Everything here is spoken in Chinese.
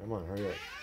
Come on, hurry up.